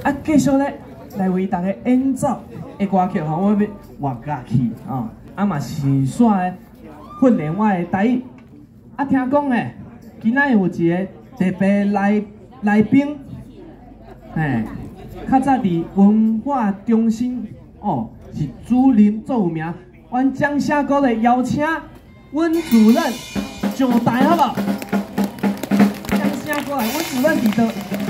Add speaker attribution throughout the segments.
Speaker 1: 啊，继续咧来为大家演奏的歌曲吼，我要活乐器啊，啊嘛是煞的训练我的台语。啊，听讲咧，今仔有一个特别来来宾，嘿，较早伫文化中心哦，是主任做有名，阮江夏哥的邀请温主任上台好不好？江夏过来，温主任伫倒？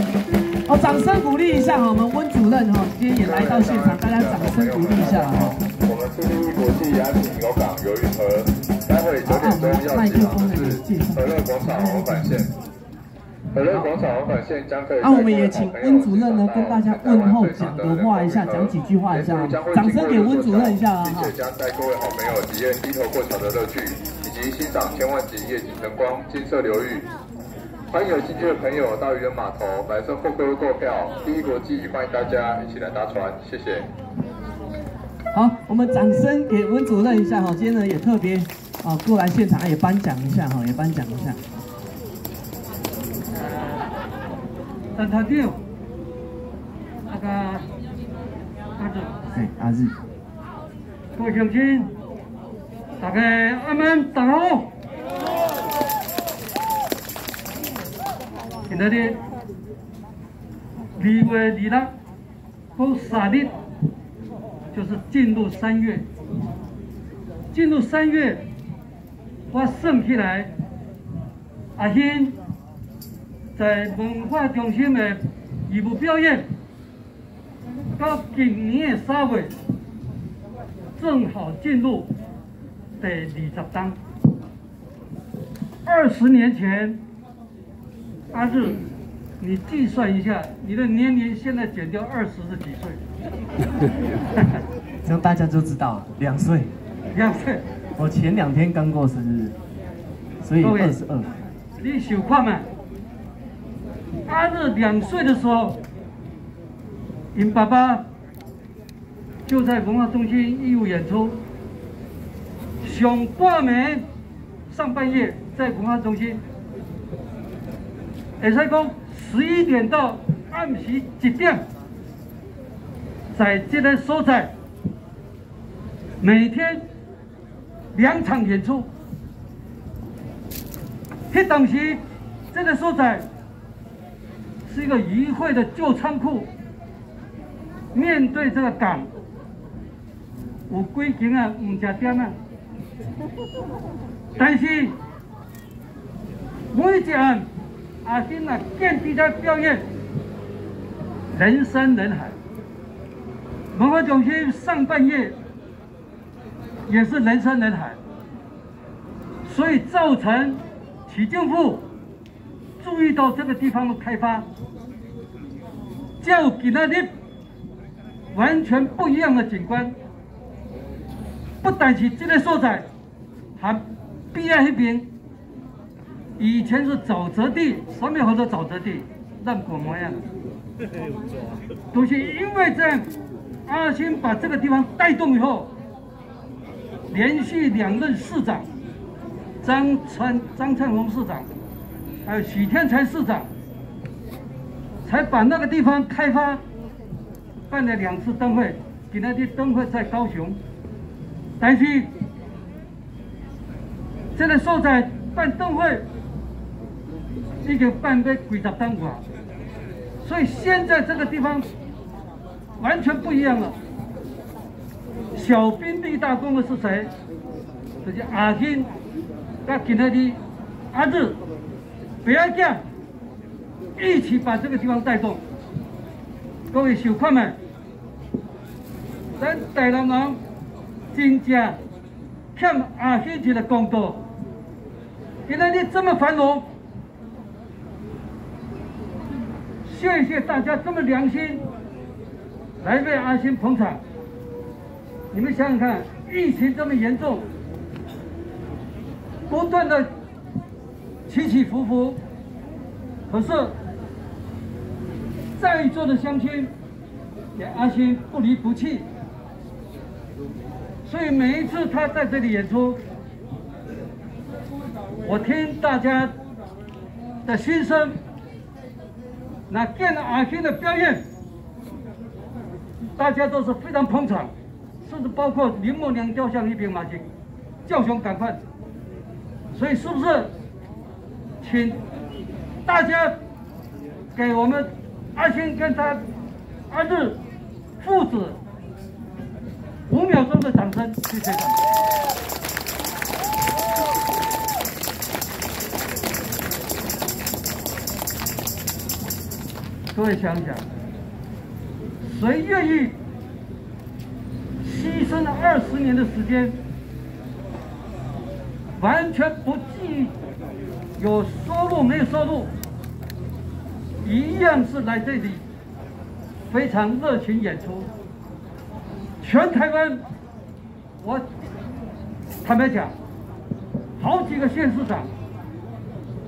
Speaker 1: 哦，掌声鼓励一下哈，我们温主任哈，今天也来到现场，大家掌声鼓励一下哈。
Speaker 2: 我们出立国际亚锦油港有运河，待会九点钟要进场的是和乐广场往返线。和乐广场往返线将可以。
Speaker 1: 啊，我们也请温主任呢跟大家问候讲个话一下，讲几句话一下，掌声给温主任一下啊
Speaker 2: 并且将带各位好朋友体验低头过桥的乐趣，以及欣赏千万级夜景灯光、金色流域。欢迎有兴趣的朋友到渔人码头白色货柜购票，第一国际欢迎大家一起来搭船，谢谢。
Speaker 1: 好，我们掌声给温主任一下哈，今天呢也特别啊过来现场也颁奖一下哈，也颁奖一下。
Speaker 3: 陈团长，那个阿志，
Speaker 1: 哎，阿志，
Speaker 3: 各位乡亲，大家阿门，大好。今天的二月二日到三日，就是进入三月。进入三月，我算起来，阿欣在文化中心的义务表演，到今年的三月，正好进入第二十档。二十年前，阿日，你计算一下，你的年龄现在减掉二十是几岁？
Speaker 1: 这样大家就知道了，两岁。
Speaker 3: 两岁。
Speaker 1: 我前两天刚过生日，所以二十二。
Speaker 3: 你想看嘛？阿日两岁的时候，因爸爸就在文化中心义务演出，上半暝上半夜在文化中心，会使讲十一点到暗时一点，在这个所在，每天两场演出。迄当时，这个所在是一个渔会的旧仓库，面对这个港，有几间啊唔食店啊，但是每一案阿金啊电梯在表演，人山人海，文化中心上半夜也是人山人海，所以造成。市政府注意到这个地方的开发，就给那里完全不一样的景观。不但是这个所在，还边那边以前是沼泽地，上面好多沼泽地，让果模样。都是因为这样，阿星把这个地方带动以后，连续两任市长。张川、张灿宏市长，还有许天才市长，才把那个地方开发，办了两次灯会，给那些灯会在高雄，但是这个所在办灯会，已经办个几十档过，所以现在这个地方完全不一样了。小兵立大功的是谁？就是阿金。那今天的阿日，不要讲，一起把这个地方带动。各位小看们，咱台南人真正欠阿兄一个公道。今天你这么繁荣，谢谢大家这么良心来为阿星捧场。你们想想看，疫情这么严重。不断的起起伏伏，可是在座的乡亲也阿心不离不弃，所以每一次他在这里演出，我听大家的心声，那见了阿星的表演，大家都是非常捧场，甚至包括林默娘雕像一兵马经，叫雄赶快。所以是不是，请大家给我们阿星跟他儿子父子五秒钟的掌声，谢谢。各位想想，谁愿意牺牲了二十年的时间，完全不计有收入没有收入，一样是来这里非常热情演出。全台湾，我坦白讲，好几个县市长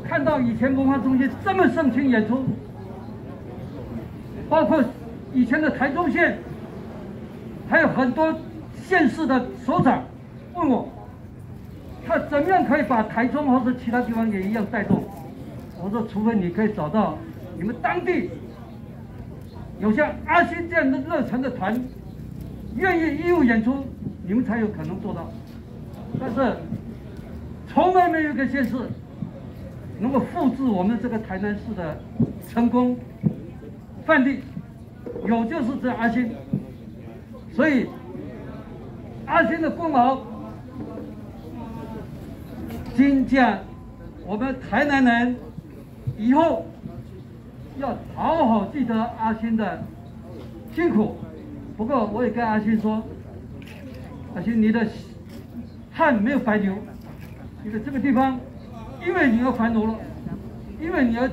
Speaker 3: 看到以前文化中心这么盛情演出。包括以前的台中县，还有很多县市的首长问我，他怎么样可以把台中或者其他地方也一样带动？我说，除非你可以找到你们当地有像阿星这样的热诚的团，愿意义务演出，你们才有可能做到。但是，从来没有一个县市能够复制我们这个台南市的成功。范例有就是这阿星，所以阿星的功劳，今天我们台南人以后要好好记得阿星的辛苦。不过我也跟阿星说，阿星你的汗没有白流，因为这个地方，因为你要繁荣了，因为你要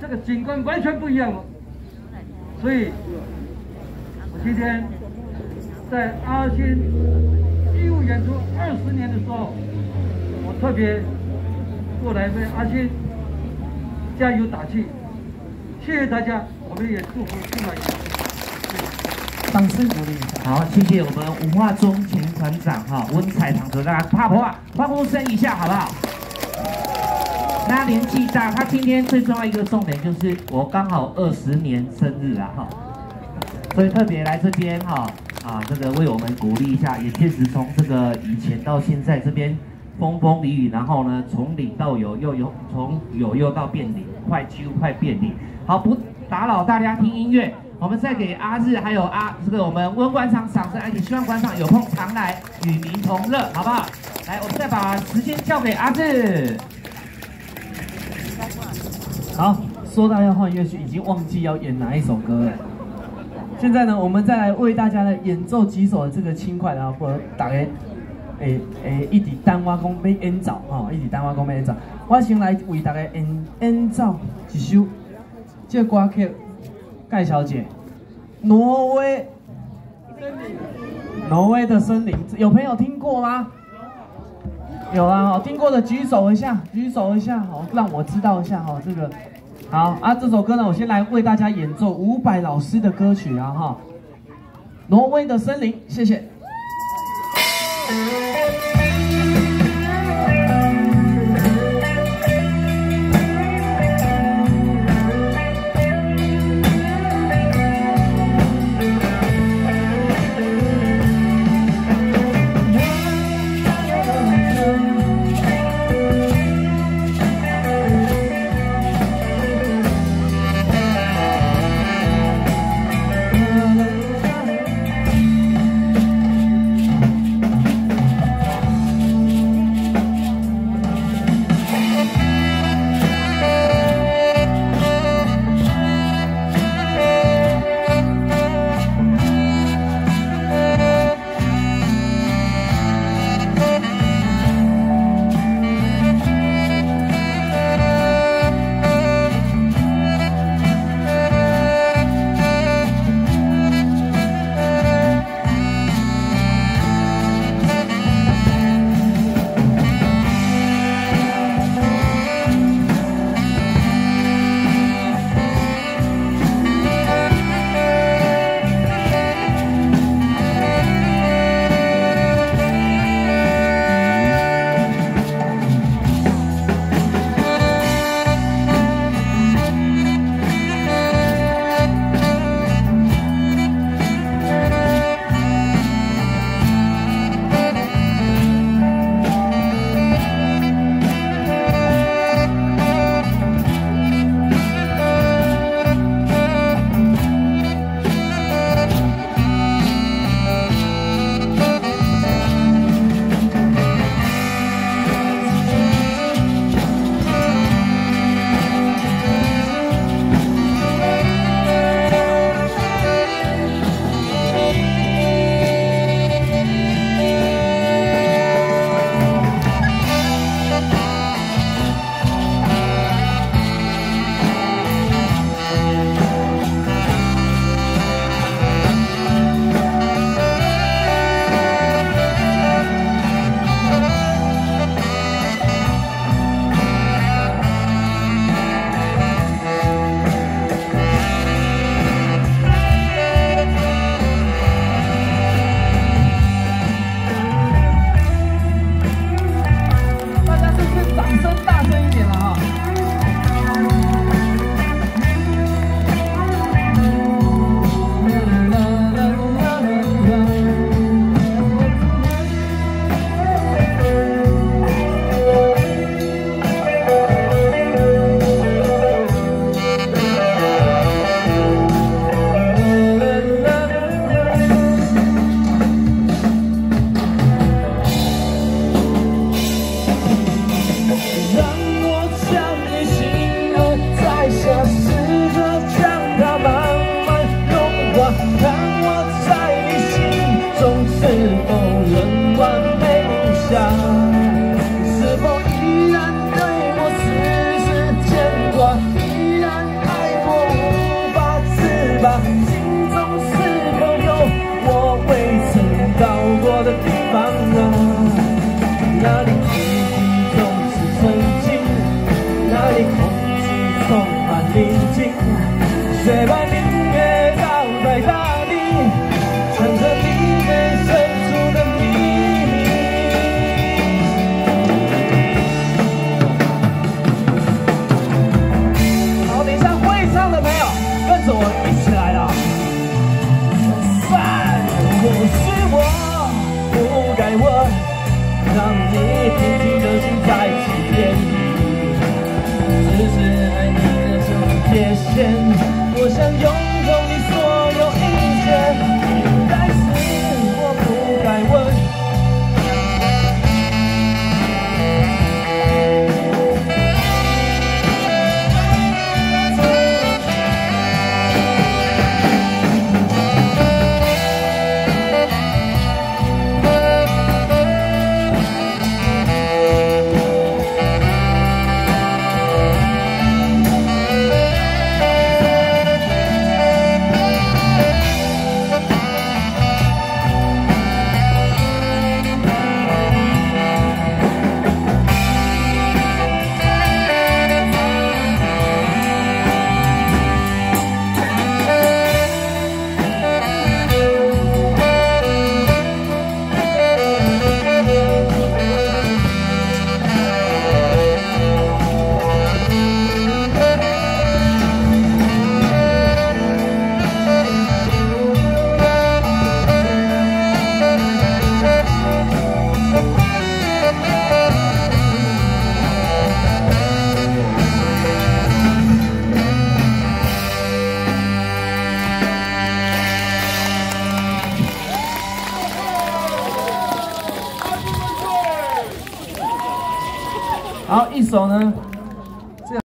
Speaker 3: 这个景观完全不一样了。所以，我今天在阿星义务演出二十年的时候，我特别过来为阿星加油打气。谢谢大家，我们也祝福新马
Speaker 1: 演掌声鼓励。
Speaker 4: 好，谢谢我们文化中前团长哈温彩堂主任，帕婆啊，欢呼声一下好不好？他年纪大，他今天最重要一个重点就是我刚好二十年生日啊哈，所以特别来这边哈啊这个为我们鼓励一下，也确实从这个以前到现在这边风风雨雨，然后呢从零到有又有从有又到变零，快几乎快变零。好，不打扰大家听音乐，我们再给阿日还有阿这个我们温馆长掌声，而且希望馆长有空常来与民同乐，好不好？来，我们再把时间交给阿日。
Speaker 1: 好，说到要换乐曲，已经忘记要演哪一首歌了。现在呢，我们再来为大家呢演奏几首这个轻快的，或大家诶诶一起单挖工被演奏哈，一起单挖工被演奏。我先来为大家演演奏一首这歌曲，盖小姐，挪威，挪威的森林，有朋友听过吗？有啊，好听过的举手一下，举手一下，好让我知道一下哈。这个好啊，这首歌呢，我先来为大家演奏伍佰老师的歌曲啊哈，《挪威的森林》，谢谢。心中是否有我未曾到过的地方啊？那里空气总是纯净，那里空气充满宁静，雪白冰。 저는